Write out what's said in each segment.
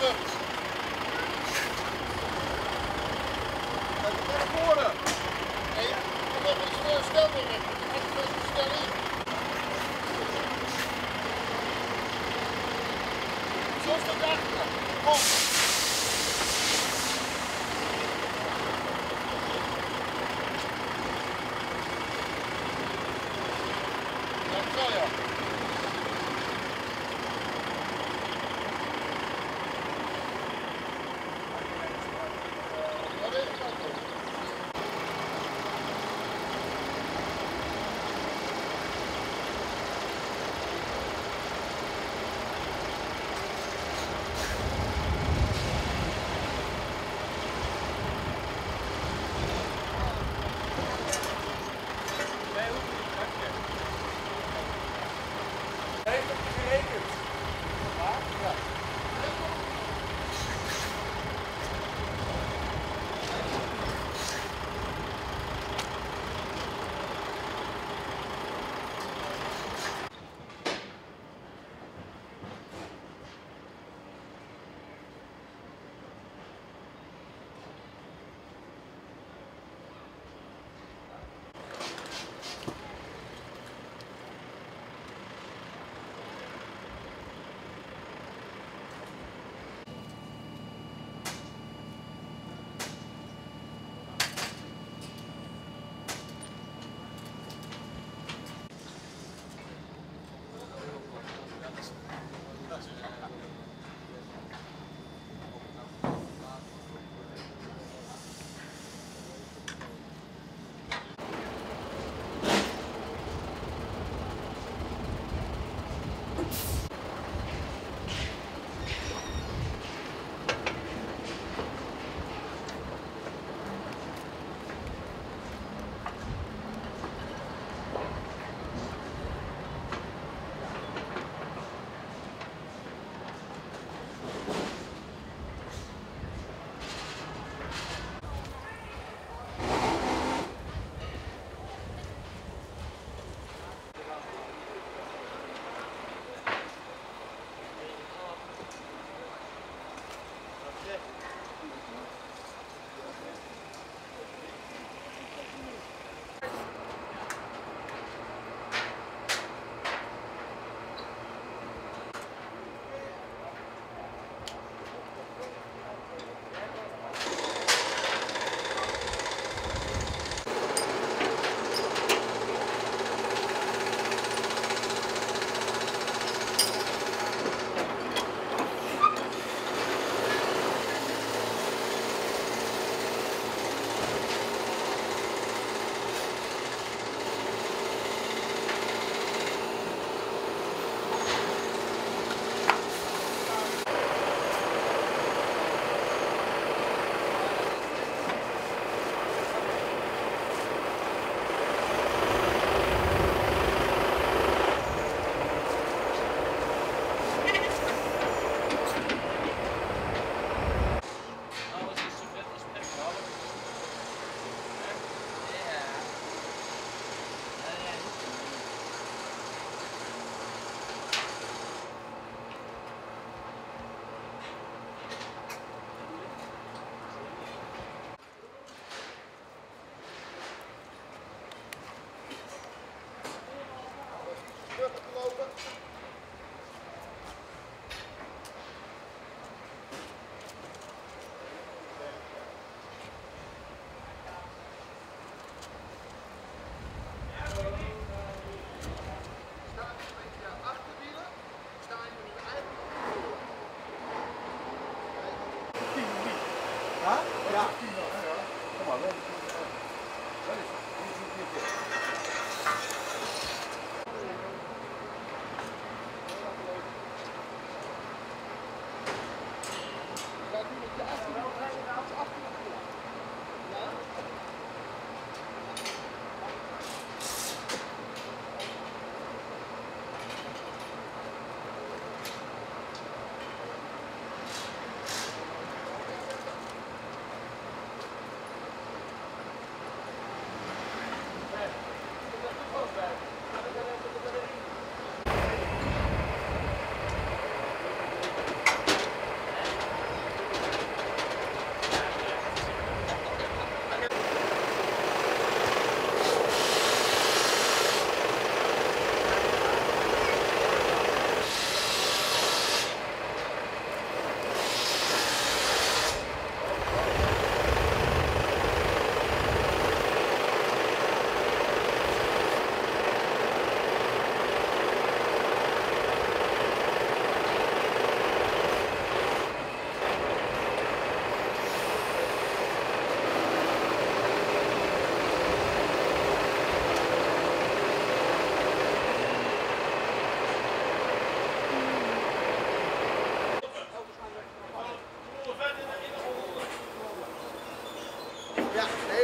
Look.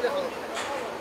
Grote.